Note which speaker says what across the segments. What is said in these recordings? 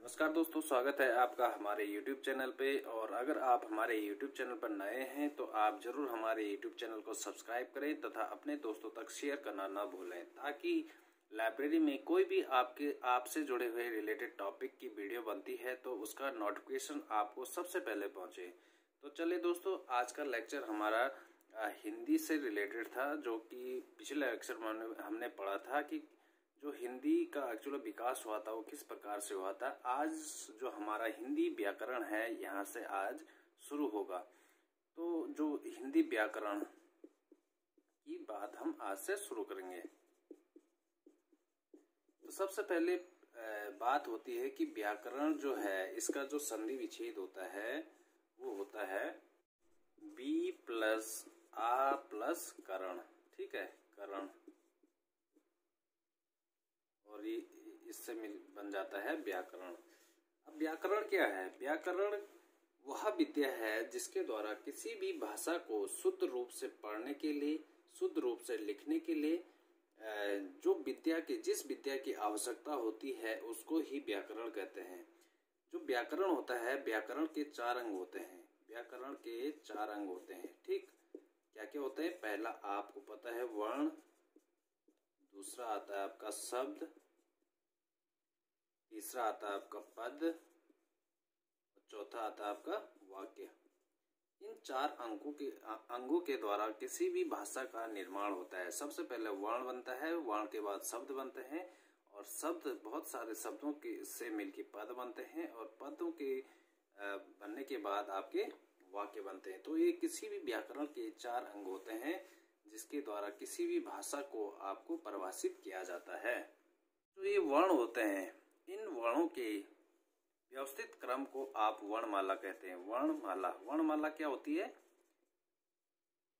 Speaker 1: नमस्कार दोस्तों, स्वागत है आपका हमारे YouTube चैनल पे। और अगर आप हमारे YouTube चैनल पर नए हैं तो आप ज़रूर हमारे YouTube चैनल को सब्सक्राइब करें तथा अपने दोस्तों तक शेयर करना न भूलें, ताकि लाइब्रेरी में कोई भी आपके, आपसे जुड़े हुए रिलेटेड टॉपिक की वीडियो बनती है तो उसका नोटिफिकेशन आपको सबसे पहले पहुँचे। तो चलिए दोस्तों, आज का लेक्चर हमारा हिंदी से रिलेटेड था, जो कि पिछले लेक्चर में हमने पढ़ा था कि जो हिंदी का एक्चुअल विकास हुआ था, वो किस प्रकार से हुआ था, आज जो हमारा हिंदी व्याकरण है, यहाँ से आज शुरू होगा। तो जो हिंदी व्याकरण की बात हम आज से शुरू करेंगे। तो सबसे पहले बात होती है कि व्याकरण जो है, इसका जो संधि विच्छेद होता है, वो होता है b plus a plus Karan, ठीक है? करण। और ये इससे मिल, बन जाता है व्याकरण। अब व्याकरण क्या है? व्याकरण वह विद्या है जिसके द्वारा किसी भी भाषा को शुद्ध रूप से पढ़ने के लिए, शुद्ध रूप से लिखने के लिए जो विद्या की, जिस विद्या की आवश्यकता होती है, उसको ही व्याकरण कहते हैं। जो व्याकरण होता है, व्याकरण के चार अंग होते हैं। व्याकरण के चार अंग होते हैं, ठीक? क्या क्या होते हैं? पहला आपको पता है वर्ण, दूसरा आता है आपका शब्द तीसरा आता है आपका पद, और चौथा आता है आपका वाक्य। इन चार अंकों के, अंगों के द्वारा किसी भी भाषा का निर्माण होता है। सबसे पहले वर्ण बनता है, वर्ण के बाद शब्द बनते हैं, और शब्द, बहुत सारे शब्दों के, से मिलकर पद बनते हैं, और पदों के बनने के बाद आपके वाक्य बनते हैं। तो ये किसी भी व्याकरण के चार अंग होते हैं, जिसके द्वारा किसी भी भाषा को आपको परिभाषित किया जाता है। तो ये वर्ण होते हैं इन वर्णों के व्यवस्थित क्रम को आप वर्णमाला कहते हैं। वर्णमाला। वर्णमाला क्या होती है?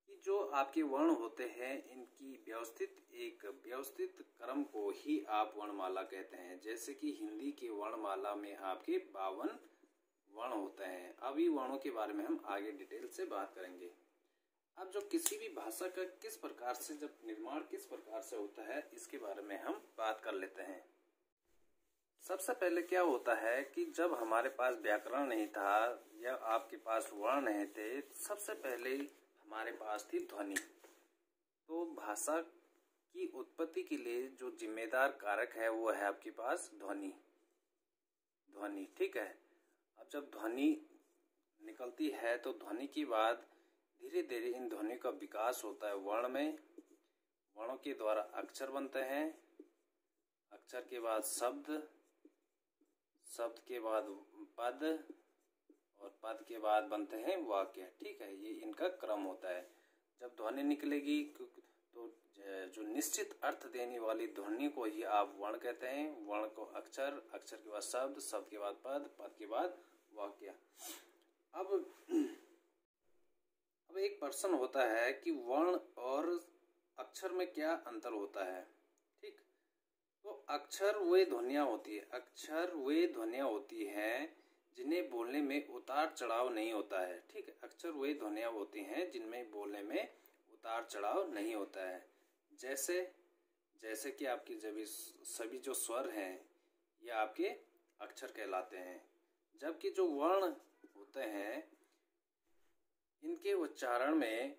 Speaker 1: कि जो आपके वर्ण होते हैं, इनकी व्यवस्थित, एक व्यवस्थित क्रम को ही आप वर्णमाला कहते हैं। जैसे कि हिंदी के वर्णमाला में आपके बावन वर्ण होते हैं। अभी वर्णों के बारे में हम आगे डिटेल से बात करेंगे। अब जो किसी भी भाषा का किस प्रकार से, जब निर्माण किस प्रकार से होता है, इसके बारे में हम बात कर लेते हैं। सबसे पहले क्या होता है कि जब हमारे पास व्याकरण नहीं था या आपके पास वर्ण नहीं थे, सबसे पहले हमारे पास थी ध्वनि। तो भाषा की उत्पत्ति के लिए जो जिम्मेदार कारक है, वो है आपके पास ध्वनि। ध्वनि, ठीक है? अब जब ध्वनि निकलती है तो ध्वनि के बाद धीरे धीरे इन ध्वनि का विकास होता है। वर्ण में वर्णों के द्वारा अक्षर बनते हैं, अक्षर के बाद शब्द शब्द के बाद पद और पद के बाद बनते हैं वाक्य। ठीक है, ये इनका क्रम होता है। जब ध्वनि निकलेगी तो जो निश्चित अर्थ देने वाली ध्वनि को ही आप वर्ण कहते हैं। वर्ण को अक्षर अक्षर के बाद शब्द शब्द के बाद पद पद के बाद वाक्य। अब अब एक प्रश्न होता है कि वर्ण और अक्षर में क्या अंतर होता है? तो अक्षर वे ध्वनिया होती है। अक्षर वे ध्वनिया होती हैं, जिन्हें बोलने में उतार चढ़ाव नहीं होता है। ठीक है, अक्षर वे ध्वनिया होती हैं, जिनमें बोलने में उतार चढ़ाव नहीं होता है। जैसे जैसे कि आपकी जब सभी जो स्वर हैं, ये आपके अक्षर कहलाते हैं। जबकि जो वर्ण होते हैं, इनके उच्चारण में,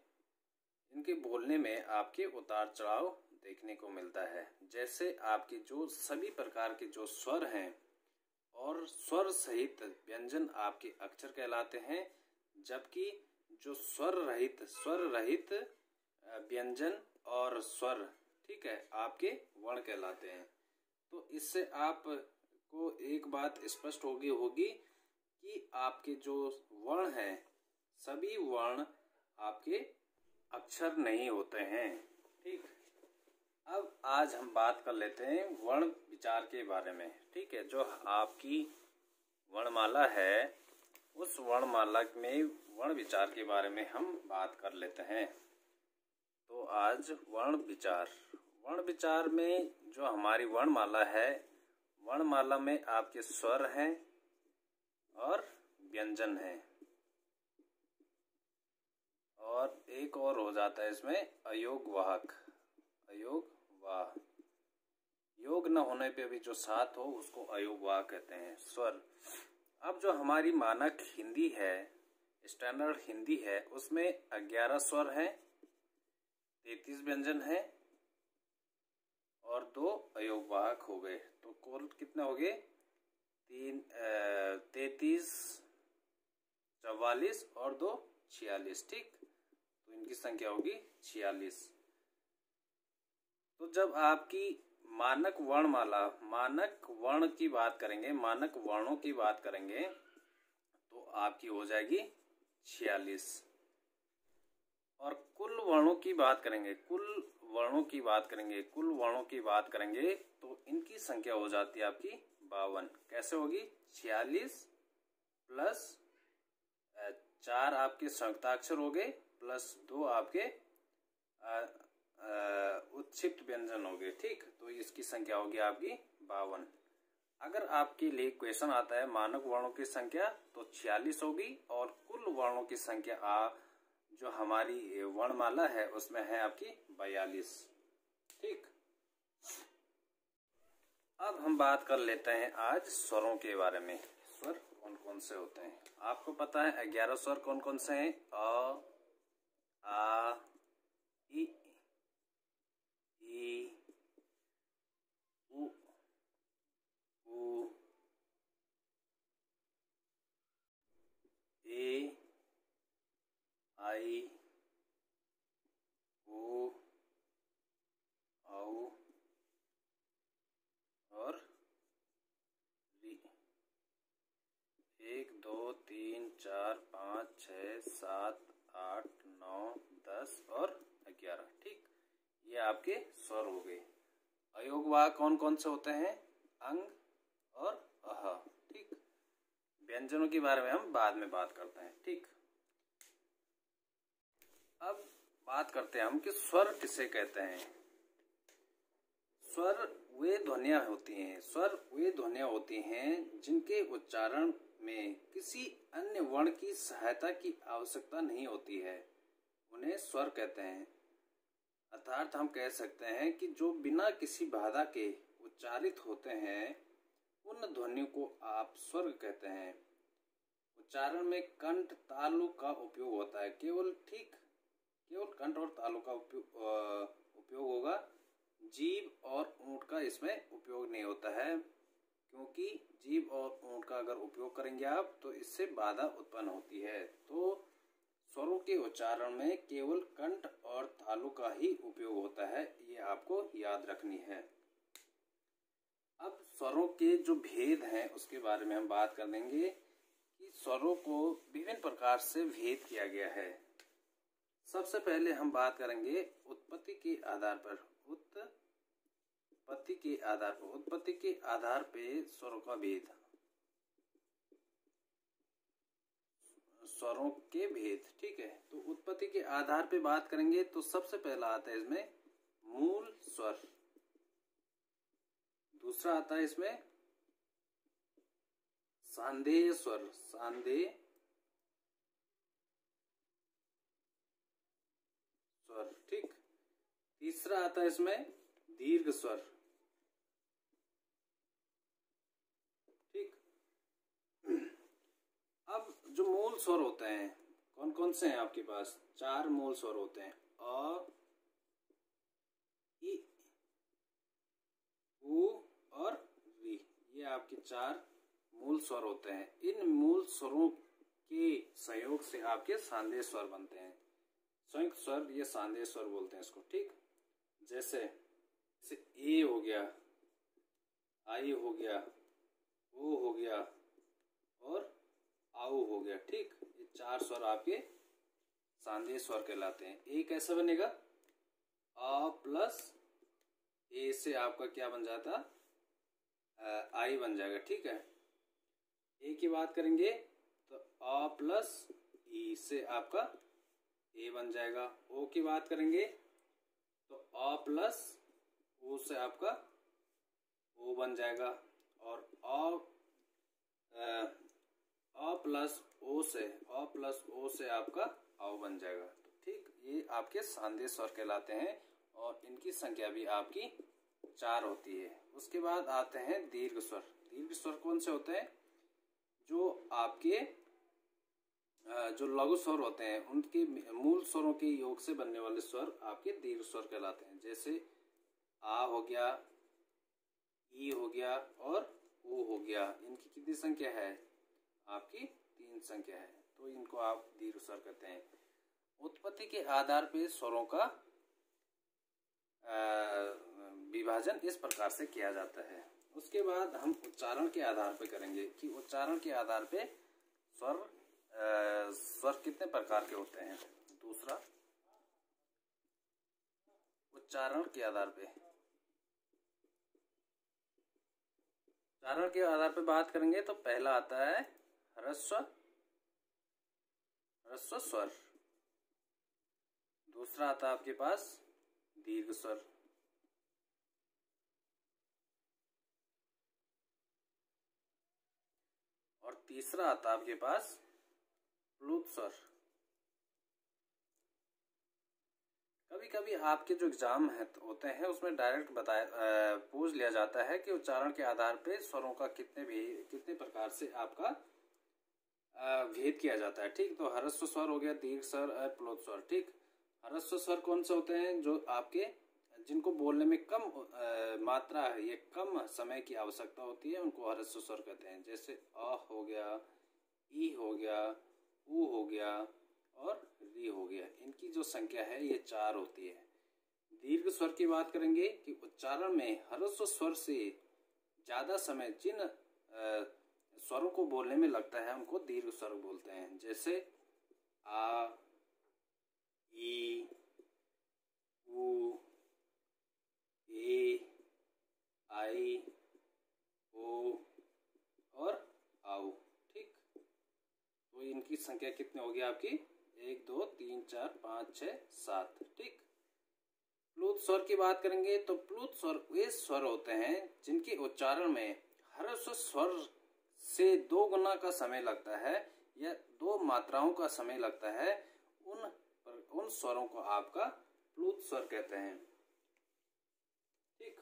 Speaker 1: इनके बोलने में आपके उतार चढ़ाव देखने को मिलता है। जैसे आपके जो सभी प्रकार के जो स्वर हैं और स्वर सहित व्यंजन आपके अक्षर कहलाते हैं, जबकि जो स्वर रहित स्वर रहित व्यंजन और स्वर, ठीक है, आपके वर्ण कहलाते हैं। तो इससे आप को एक बात स्पष्ट होगी होगी कि आपके जो वर्ण हैं, सभी वर्ण आपके अक्षर नहीं होते हैं, ठीक? अब आज हम बात कर लेते हैं वर्ण विचार के बारे में, ठीक है? जो आपकी वर्णमाला है, उस वर्णमाला में वर्ण विचार के बारे में हम बात कर लेते हैं। तो आज वर्ण विचार वर्ण विचार में जो हमारी वर्णमाला है, वर्णमाला में आपके स्वर हैं और व्यंजन हैं। और एक और हो जाता है इसमें अयोग वाहक अयोग वाह। योग न होने पे भी जो साथ हो, उसको अयोग वाह कहते हैं। स्वर। अब जो हमारी मानक हिंदी है स्टैंडर्ड हिंदी है, उसमें ग्यारह स्वर हैं, तैतीस व्यंजन है और दो अयोगवाहक हो गए। तो कुल कितने हो गए? तीन तैतीस, चौवालीस और दो छियालीस। ठीक? तो इनकी संख्या होगी छियालीस। तो जब आपकी मानक वर्णमाला, मानक वर्ण की बात करेंगे, मानक वर्णों की बात करेंगे तो आपकी हो जाएगी छियालीस। और कुल वर्णों की बात करेंगे, कुल वर्णों की बात करेंगे, कुल वर्णों की बात करेंगे तो इनकी संख्या हो जाती है आपकी बावन। कैसे होगी? छियालीस प्लस चार आपके संयुक्ताक्षर हो गए, प्लस दो आपके उत्क्षिप्त व्यंजन हो गए, ठीक? तो इसकी संख्या होगी आपकी बावन। अगर आपके लिए क्वेश्चन आता है, मानक वर्णों की संख्या तो छियालीस होगी और कुल वर्णों की संख्या आ, जो हमारी वर्णमाला है, उसमें है आपकी बयालीस। ठीक? अब हम बात कर लेते हैं आज स्वरों के बारे में। स्वर कौन कौन से होते हैं? आपको पता है, ग्यारह स्वर कौन कौन से हैं? अ, आ ई एक दो तीन चार पाँच छ सात आठ नौ दस और ग्यारह। ये आपके स्वर हो गए। अयोगवाह कौन कौन से होते हैं? अंग और अह। ठीक। व्यंजनों के बारे में हम बाद में बात करते हैं। ठीक। अब बात करते हैं हम कि स्वर किसे कहते हैं। स्वर वे ध्वनिया होती हैं। स्वर वे ध्वनिया होती हैं जिनके उच्चारण में किसी अन्य वर्ण की सहायता की आवश्यकता नहीं होती है। उन्हें स्वर कहते हैं। अर्थात हम कह सकते हैं कि जो बिना किसी बाधा के उच्चारित होते हैं, उन ध्वनियों को आप स्वर्ग कहते हैं। उच्चारण में कंठ, तालु का उपयोग होता है। केवल ठीक, केवल कंठ और तालु का उपयोग उपयोग होगा। जीव और ऊँट का इसमें उपयोग नहीं होता है, क्योंकि जीव और ऊँट का अगर उपयोग करेंगे आप तो इससे बाधा उत्पन्न होती है। तो स्वरों के उच्चारण में केवल कंठ और तालु का ही उपयोग होता है, ये आपको याद रखनी है। अब स्वरों के जो भेद हैं, उसके बारे में हम बात कर देंगे कि स्वरों को विभिन्न प्रकार से भेद किया गया है। सबसे पहले हम बात करेंगे उत्पत्ति के आधार पर। उत्पत्ति के आधार पर उत्पत्ति के आधार पे स्वरों का भेद। स्वरों के भेद, ठीक है? तो उत्पत्ति के आधार पे बात करेंगे तो सबसे पहला आता है इसमें मूल स्वर। दूसरा आता है इसमें सांदेय स्वर। सांदेय स्वर, ठीक? तीसरा आता है इसमें दीर्घ स्वर। जो मूल स्वर होते हैं कौन कौन से हैं आपके पास? चार मूल स्वर होते हैं। अ और री, ये आपके चार मूल स्वर होते हैं। इन मूल स्वरों के सहयोग से आपके सांदेश स्वर बनते हैं। संयुक्त स्वर, ये सांदेश स्वर बोलते हैं इसको, ठीक? जैसे जैसे ए हो गया, आई हो गया, ओ हो गया, और आओ हो गया, ठीक? ये चार स्वर आपके सांदे स्वर कहलाते हैं। ए कैसे बनेगा? अ प्लस ए से आपका क्या बन जाता? आई बन जाएगा, ठीक है? ए की बात करेंगे तो अ प्लस ई से आपका ए बन जाएगा। ओ की बात करेंगे तो अ प्लस ओ से आपका ओ बन जाएगा। और अ अ प्लस ओ से, अ प्लस ओ से आपका आओ बन जाएगा। तो ठीक, ये आपके सांदे स्वर कहलाते हैं और इनकी संख्या भी आपकी चार होती है। उसके बाद आते हैं दीर्घ स्वर। दीर्घ स्वर कौन से होते हैं? जो आपके जो लघु स्वर होते हैं, उनके मूल स्वरों के योग से बनने वाले स्वर आपके दीर्घ स्वर कहलाते हैं। जैसे आ हो गया, ई हो गया और ओ हो गया। इनकी कितनी संख्या है? आपकी तीन संख्या है। तो इनको आप दीर्घ स्वर कहते हैं। उत्पत्ति के आधार पर स्वरों का विभाजन इस प्रकार से किया जाता है। उसके बाद हम उच्चारण के आधार पर करेंगे कि उच्चारण के आधार पे स्वर स्वर कितने प्रकार के होते हैं। दूसरा, उच्चारण के आधार पे। उच्चारण के आधार पे बात करेंगे तो पहला आता है ह्रस्व ह्रस्व स्वर। दूसरा आता है आपके पास, दीर्घ स्वर। और तीसरा आता है आपके पास, प्लूत स्वर। कभी कभी आपके जो एग्ज़ाम है, होते हैं, उसमें डायरेक्ट बताया पूछ लिया जाता है कि उच्चारण के आधार पे स्वरों का कितने भी, कितने प्रकार से आपका भेद किया जाता है ठीक? तो हरस्व स्वर हो गया दीर्घ स्वर और प्लोत स्वर ठीक? हरस्व स्वर कौन से होते हैं? जो आपके जिनको बोलने में कम आ, मात्रा है ये कम समय की आवश्यकता होती है उनको हरस्व स्वर कहते हैं। जैसे अ हो गया ई हो गया उ हो गया और री हो गया। इनकी जो संख्या है ये चार होती है। दीर्घ स्वर की बात करेंगे कि उच्चारण में हरस्व स्वर से ज़्यादा समय जिन स्वरों को बोलने में लगता है उनको दीर्घ स्वर बोलते हैं। जैसे, आ, ई ए, आई, ओ और आओ ठीक? तो इनकी संख्या कितनी होगी आपकी? एक, दो, तीन, चार, पाँच, छ, सात, ठीक? प्लूत स्वर की बात करेंगे तो प्लूत स्वर वे स्वर होते हैं जिनके उच्चारण में हर स्वर से दो गुना का समय लगता है या दो मात्राओं का समय लगता है, उन उन स्वरों को आपका प्लूत स्वर कहते हैं। ठीक।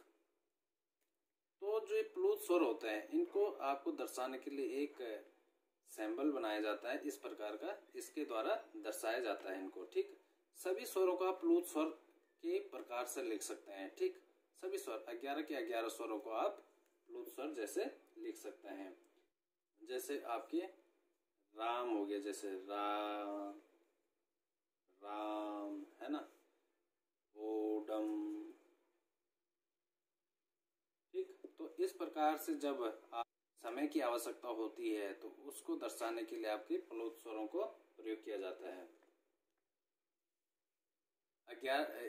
Speaker 1: तो जो ये प्लूत स्वर होते हैं, इनको आपको दर्शाने के लिए एक सैंबल बनाया जाता है, इस प्रकार का इसके द्वारा दर्शाया जाता है इनको, ठीक। सभी स्वरों का प्लूत स्वर के प्रकार से लिख सकते हैं, ठीक। सभी स्वर, ग्यारह के ग्यारह स्वरों को आप प्लूत स्वर जैसे लिख सकते हैं। जैसे आपके राम हो गया, जैसे राम राम, है ना? ओडम। ठीक? तो इस प्रकार से जब आप समय की आवश्यकता होती है तो उसको दर्शाने के लिए आपके प्लोत स्वरों को प्रयोग किया जाता है।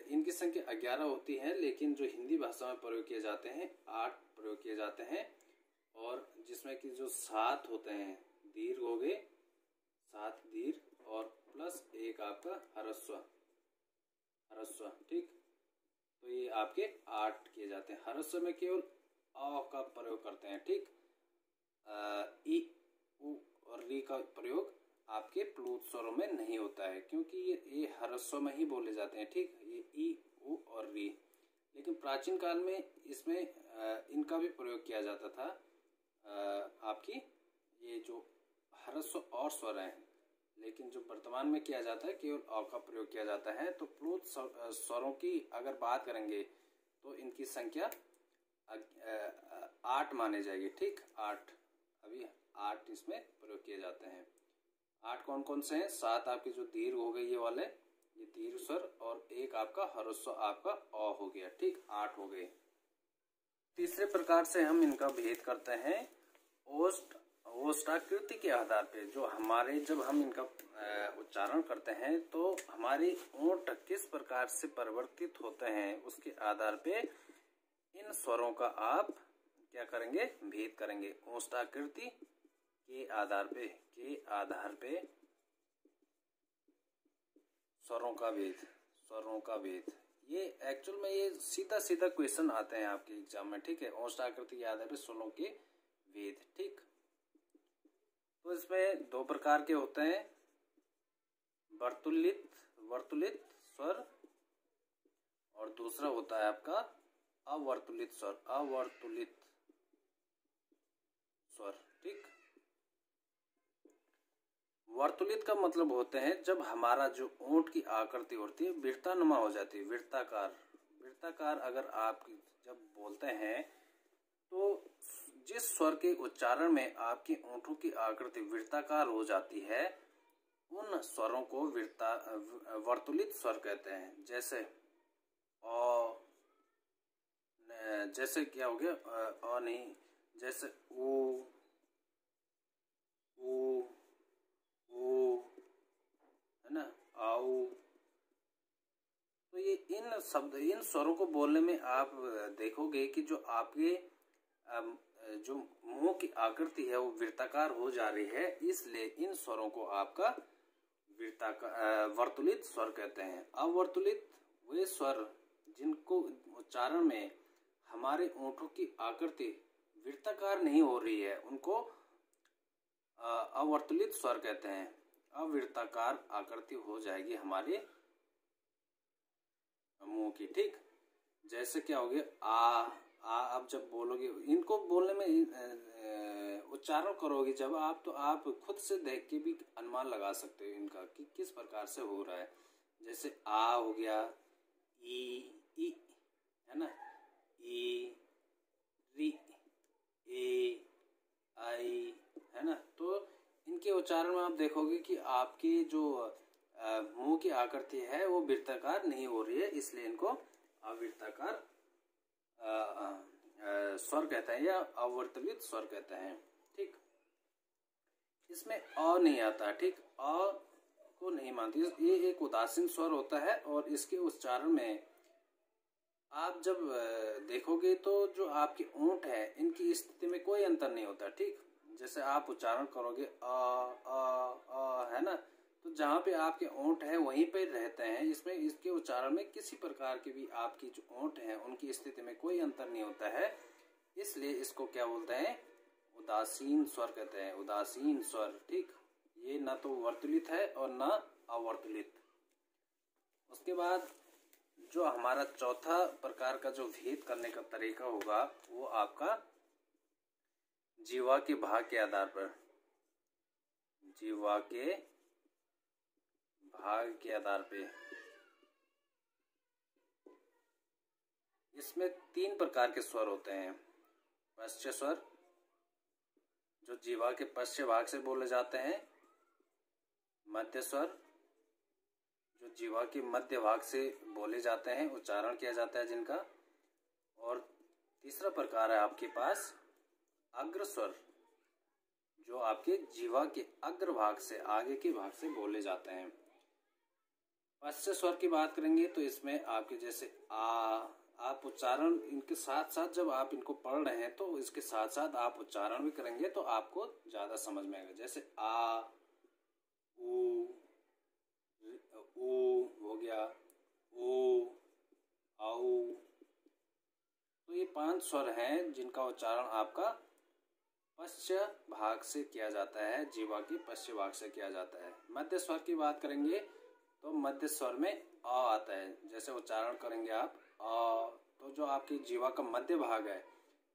Speaker 1: इनकी संख्या ग्यारह होती है, लेकिन जो हिंदी भाषा में प्रयोग किए जाते हैं, आठ प्रयोग किए जाते हैं। और जिसमें कि जो सात होते हैं, दीर्घ हो गए, सात दीर्घ और प्लस एक आपका हरस्व हरस्व, ठीक? तो ये आपके आठ किए जाते हैं। हरस्व में केवल अ का प्रयोग करते हैं, ठीक? ई उ और री का प्रयोग आपके प्लूत स्वरों में नहीं होता है, क्योंकि ये ये हरस्व में ही बोले जाते हैं, ठीक? ये ई उ और री। लेकिन प्राचीन काल में इसमें इनका भी प्रयोग किया जाता था। आपकी ये जो हरस्व और स्वर हैं, लेकिन जो वर्तमान में किया जाता है, केवल अ का प्रयोग किया जाता है तो प्लूत स्वरों की अगर बात करेंगे तो इनकी संख्या आठ माने जाएगी, ठीक? आठ, अभी आठ इसमें प्रयोग किए जाते हैं। आठ कौन कौन से हैं? सात आपके जो दीर्घ हो गए ये वाले, ये दीर्घ स्वर, और एक आपका हरस्व आपका अ हो गया, ठीक? आठ हो गए। तीसरे प्रकार से हम इनका भेद करते हैं, ओस्ट, ओष्टाकृति के आधार पे, जो हमारे, जब हम इनका उच्चारण करते हैं तो हमारे ओट किस प्रकार से परिवर्तित होते हैं, उसके आधार पे इन स्वरों का आप क्या करेंगे, भेद करेंगे। ओष्टाकृति के आधार पे, के आधार पे स्वरों का भेद, स्वरों का भेद। ये एक्चुअल में ये सीधा सीधा क्वेश्चन आते हैं आपके एग्ज़ाम में, ठीक है? ओष्टाकृति के आधार पे स्वरों के भेद ठीक? तो इसमें दो प्रकार के होते हैं। वर्तुलित वर्तुलित स्वर, और दूसरा होता है आपका अवर्तुलित स्वर। अवर्तुलित स्वर, ठीक? वर्तुलित का मतलब होते हैं जब हमारा जो ऊँट की आकृति होती है वृत्तानुमा हो जाती है वृत्ताकार वृत्ताकार अगर आप जब बोलते हैं तो जिस स्वर के उच्चारण में आपकी ऊँटों की आकृति वृत्ताकार हो जाती है, उन स्वरों को वृत्ता वर्तुलित स्वर कहते हैं। जैसे अ जैसे क्या हो गया? अ नहीं, जैसे ओ ओ है ना, आओ। तो ये इन शब्द, इन स्वरों को बोलने में आप देखोगे कि जो आपके जो मुँह की आकृति है, वो वृत्ताकार हो जा रही है, इसलिए इन स्वरों को आपका वृत्ताकार वर्तुलित स्वर कहते हैं। अवर्तुलित वे स्वर जिनको उच्चारण में हमारे ओंठों की आकृति वृत्ताकार नहीं हो रही है, उनको अवर्तुलित स्वर कहते हैं। अवृत्ताकार आकृति हो जाएगी हमारे मुँह की, ठीक? जैसे क्या हो गया? आ आ आप जब बोलोगे, इनको बोलने में उच्चारण करोगे जब आप तो आप खुद से देख के भी अनुमान लगा सकते हो इनका कि किस प्रकार से हो रहा है। जैसे आ हो गया, ई ई, है ना? ई री ए आई है ना तो इनके उच्चारण में आप देखोगे कि आपकी जो मुँह की आकृति है, वो वृत्ताकार नहीं हो रही है, इसलिए इनको अवृत्ताकार स्वर कहते हैं या अवर्तलित स्वर कहते हैं, ठीक? इसमें अ नहीं आता, ठीक? अ को नहीं मानती। ये एक उदासीन स्वर होता है और इसके उच्चारण में आप जब देखोगे तो जो आपके ऊँट है, इनकी स्थिति में कोई अंतर नहीं होता, ठीक? जैसे आप उच्चारण करोगे अ अ अ, है ना? तो जहाँ पे आपके ओंठ है, वहीं पे रहते हैं। इसमें, इसके उच्चारण में किसी प्रकार की भी आपकी जो ओंठ है, उनकी स्थिति में कोई अंतर नहीं होता है। इसलिए इसको क्या बोलते हैं? उदासीन स्वर कहते हैं। उदासीन स्वर, ठीक? ये न तो वर्तुलित है और न अवर्तुलित। उसके बाद जो हमारा चौथा प्रकार का जो भेद करने का तरीका होगा, वो आपका जीवा के भाग के आधार पर। जीवा के भाग के आधार पे। इसमें तीन प्रकार के स्वर होते हैं। पश्च स्वर, जो जीवा के पश्चिम भाग से बोले जाते हैं। मध्य स्वर, जो जीवा के मध्य भाग से बोले जाते हैं, उच्चारण किया जाता है जिनका। और तीसरा प्रकार है आपके पास अग्र स्वर जो आपके जीवा के अग्र भाग से, आगे के भाग से बोले जाते हैं। पश्च स्वर की बात करेंगे तो इसमें आपके जैसे आ, आप उच्चारण इनके साथ साथ जब आप इनको पढ़ रहे हैं तो इसके साथ साथ आप उच्चारण भी करेंगे तो आपको ज़्यादा समझ में आएगा। जैसे आ ऊ ऊ हो गया ओ आऊ तो ये पाँच स्वर हैं जिनका उच्चारण आपका पश्च भाग से किया जाता है, जीवा की पश्चिम भाग से किया जाता है। मध्य स्वर की बात करेंगे तो मध्य स्वर में अ आता है। जैसे उच्चारण करेंगे आप, अ तो जो आपकी जीवा का मध्य भाग है,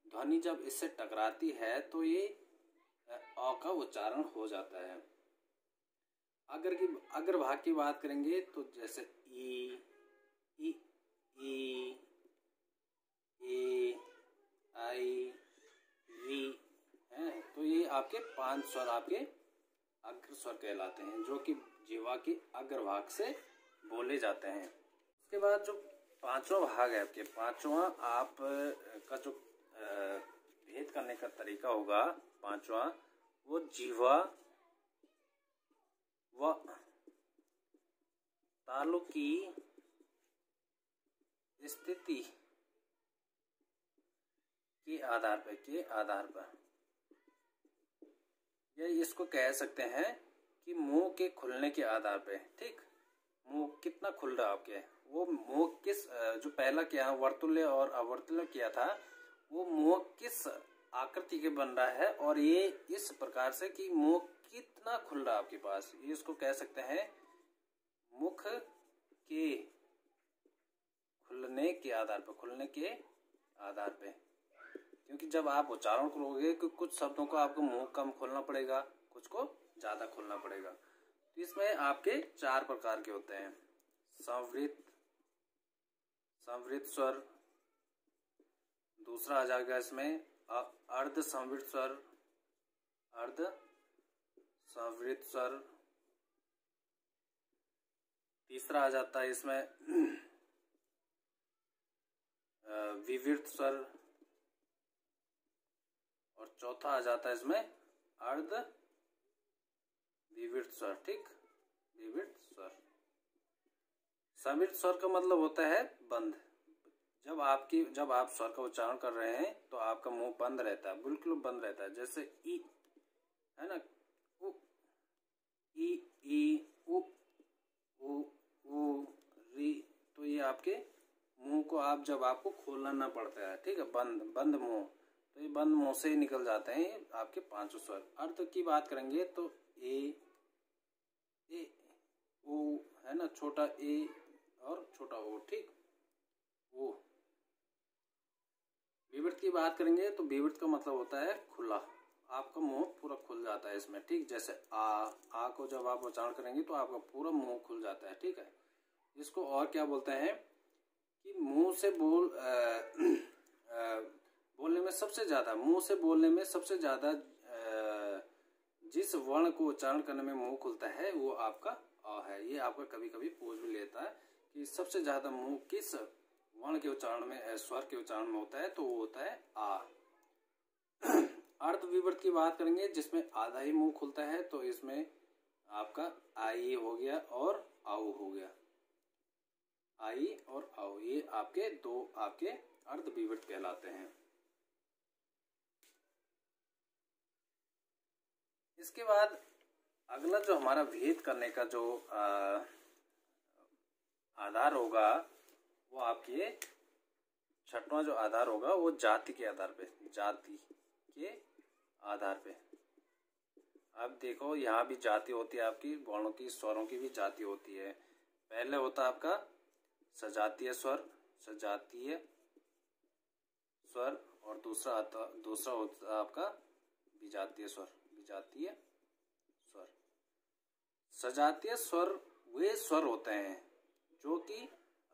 Speaker 1: ध्वनि जब इससे टकराती है तो ये अ का उच्चारण हो जाता है। अगर की, अग्र भाग की बात करेंगे तो जैसे ई ई ई ए आई री है तो ये आपके पाँच स्वर आपके अग्र स्वर कहलाते हैं, जो कि जीवा के अग्रभाग से बोले जाते हैं। उसके बाद जो पांचवा भाग है आपके, पांचवा आप का जो भेद करने का तरीका होगा, पांचवा, वो जीवा व तालु की स्थिति के आधार पर के आधार पर। या इसको कह सकते हैं कि मुँह के खुलने के आधार पे, ठीक? मुँह कितना खुल रहा आपके? वो मुँह किस जो पहला किया वर्तुल्य और अवर्तुल्य किया था, वो मुँह किस आकृति के बन रहा है और ये इस प्रकार से कि मुँह कितना खुल रहा आपके पास? ये इसको कह सकते हैं मुख के खुलने के आधार पर खुलने के आधार पे। क्योंकि जब आप उच्चारण करोगे, कि, कुछ शब्दों को आपको मुँह कम खोलना पड़ेगा, कुछ को ज़्यादा खोलना पड़ेगा। तो इसमें आपके चार प्रकार के होते हैं। संवृत संवृत स्वर, दूसरा आ जाएगा इसमें अर्ध संवृत स्वर, अर्ध संवृत स्वर। तीसरा आ जाता है इसमें विवृत स्वर। चौथा आ जाता है इसमें, अर्ध विवृत स्वर, ठीक? विवृत स्वर। समित स्वर का मतलब होता है बंद जब आपकी, जब आप स्वर का उच्चारण कर रहे हैं तो आपका मुँह बंद रहता है, बिल्कुल बंद रहता है, जैसे ई, है ना? उ, ई ई, उ उ उ, री तो ये आपके मुँह को आप, जब आपको खोलना पड़ता है, ठीक है? बंद बंद मुँह। तो ये बंद मुँह से ही निकल जाते हैं आपके पाँचों स्वर। अर्थ की बात करेंगे तो ए ए ओ है ना छोटा ए और छोटा ओ ठीक? ओ। विवृत की बात करेंगे तो विवृत का मतलब होता है खुला। आपका मुँह पूरा खुल जाता है इसमें ठीक? जैसे आ आ को जब आप उच्चारण करेंगे तो आपका पूरा मुँह खुल जाता है ठीक है? इसको और क्या बोलते हैं कि मुँह से बोल आ, बोलने में सबसे ज़्यादा, मुँह से बोलने में सबसे ज़्यादा जिस वर्ण को उच्चारण करने में मुँह खुलता है, वो आपका अ है। ये आपका कभी कभी पूछ भी लेता है कि सबसे ज़्यादा मुँह किस वर्ण के उच्चारण में स्वर के उच्चारण में होता है तो वो होता है आ। अर्ध विवर्त की बात करेंगे, जिसमें आधा ही मुँह खुलता है तो इसमें आपका आई हो गया और आओ हो गया। आई और आओ ये आपके दो आपके अर्ध विवर्त कहलाते हैं। इसके बाद अगला जो हमारा भेद करने का जो आ, आधार होगा वो आपके छठवा जो आधार होगा वो जाति के आधार पे जाति के आधार पे। अब देखो यहाँ भी जाति होती है आपकी वर्णों की स्वरों की भी जाति होती है। पहले होता है आपका सजातीय स्वर सजातीय स्वर और दूसरा आता दूसरा होता आपका विजातीय स्वर। विजातीय स्वर। सजातीय स्वर वे स्वर होते हैं जो कि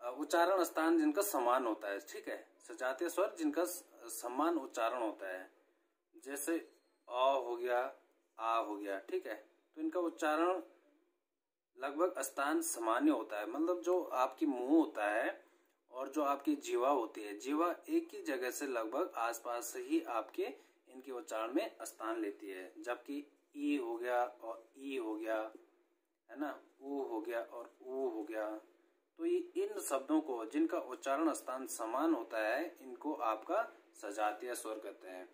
Speaker 1: उच्चारण स्थान जिनका समान होता है, ठीक है? सजातीय स्वर जिनका समान उच्चारण होता है। जैसे अ हो गया, आ हो गया, ठीक है? तो इनका उच्चारण लगभग स्थान सामान्य होता है। मतलब जो आपकी मुँह होता है और जो आपकी जीवा होती है, जीवा एक ही जगह से लगभग आसपास ही आपके इनके उच्चारण में स्थान लेती है। जबकि ई हो गया और ई हो गया, है ना? ऊ हो गया और ऊ हो गया। तो ये इन शब्दों को जिनका उच्चारण स्थान समान होता है, इनको आपका सजातीय स्वर कहते हैं।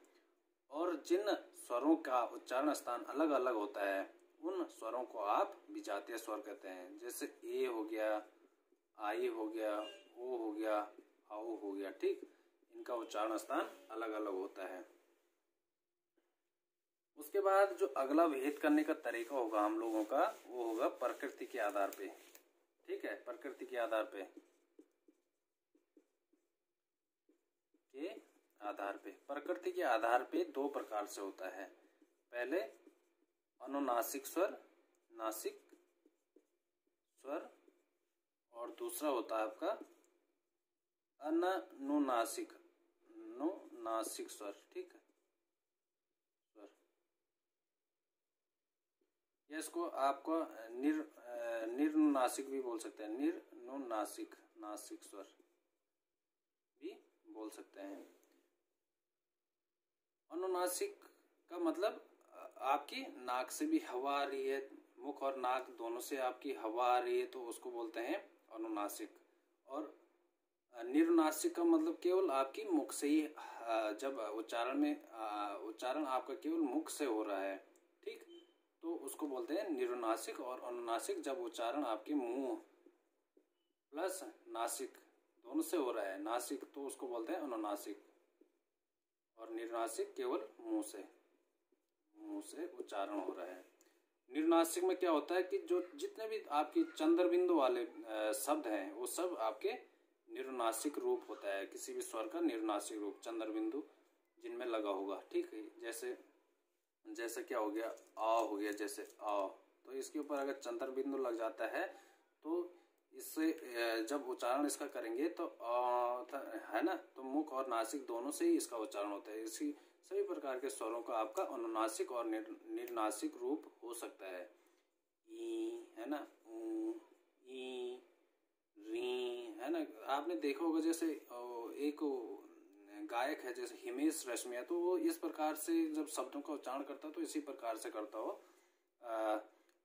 Speaker 1: और जिन स्वरों का उच्चारण स्थान अलग अलग होता है, उन स्वरों को आप विजातीय स्वर कहते हैं। जैसे ए हो गया, आई हो गया, ओ हो गया, आओ हो गया, ठीक? इनका उच्चारण स्थान अलग अलग होता है। उसके बाद जो अगला भेद करने का तरीका होगा हम लोगों का, वो होगा प्रकृति के आधार पे। ठीक है? प्रकृति के आधार पे। के आधार पे। प्रकृति के आधार पे दो प्रकार से होता है। पहले अनुनासिक स्वर, नासिक स्वर, और दूसरा होता है आपका अनुनासिक, नुनासिक स्वर। ठीक है स्वर या इसको आपको निर निर्नुनासिक भी बोल सकते हैं। निर्नुनासिक, नासिक स्वर भी बोल सकते हैं। अनुनासिक का मतलब आपकी नाक से भी हवा आ रही है, मुख और नाक दोनों से आपकी हवा आ रही है तो उसको बोलते हैं अनुनासिक। और निर्नासिक का मतलब केवल आपकी मुख से ही जब उच्चारण में उच्चारण आपका केवल मुख से हो रहा है तो उसको बोलते हैं निरुनासिक और अनुनासिक। जब उच्चारण आपके मुँह प्लस नासिक दोनों से हो रहा है, नासिक तो उसको बोलते हैं अनुनासिक। और निर्नासिक केवल मुँह से मुँह से उच्चारण हो रहा है। निर्नासिक में क्या होता है कि जो जितने भी आपकी चंद्र बिंदु वाले शब्द हैं, वो सब आपके निर्नासिक रूप होता है। किसी भी स्वर का निर्नासिक रूप चंद्र बिंदु जिनमें लगा होगा, ठीक है? जैसे जैसे क्या हो गया आ हो गया जैसे आ। तो इसके ऊपर अगर चंद्र बिंदु लग जाता है तो इससे जब उच्चारण इसका करेंगे तो आ, है ना? तो मुख और नासिक दोनों से ही इसका उच्चारण होता है। इसी सभी प्रकार के स्वरों का आपका अनुनासिक और निर, निर्नासिक रूप हो सकता है। ई है ना? ई री है ना? आपने देखा होगा जैसे एक गायक है जैसे हिमेश रेशमिया तो वो इस प्रकार से जब शब्दों का उच्चारण करता तो इसी प्रकार से करता हो।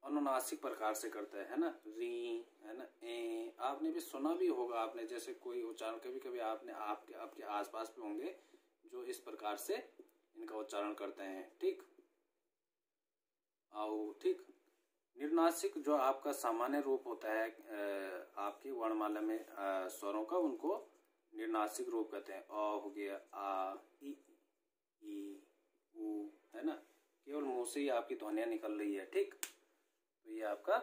Speaker 1: अनुनासिक प्रकार से करता है, है ना? री है ना? ए आपने भी सुना भी होगा आपने जैसे कोई उच्चारण कभी कभी आपने आपके आपके आसपास भी होंगे जो इस प्रकार से इनका उच्चारण करते हैं ठीक? आओ ठीक? निर्नासिक जो आपका सामान्य रूप होता है आपकी वर्णमाला में स्वरों का उनको निर्नासिक रूप कहते हैं। अ हो गया, आ ई ई है ना? केवल मुँह से ही आपकी ध्वनिया निकल रही है, ठीक? तो ये आपका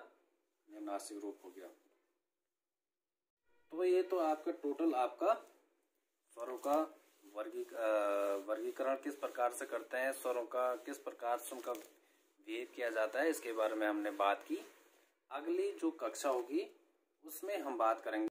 Speaker 1: निर्नासिक रूप हो गया। तो ये तो आपका टोटल आपका स्वरों का वर्गी वर्गीकरण किस प्रकार से करते हैं, स्वरों का किस प्रकार से उनका भेद किया जाता है, इसके बारे में हमने बात की। अगली जो कक्षा होगी, उसमें हम बात करेंगे।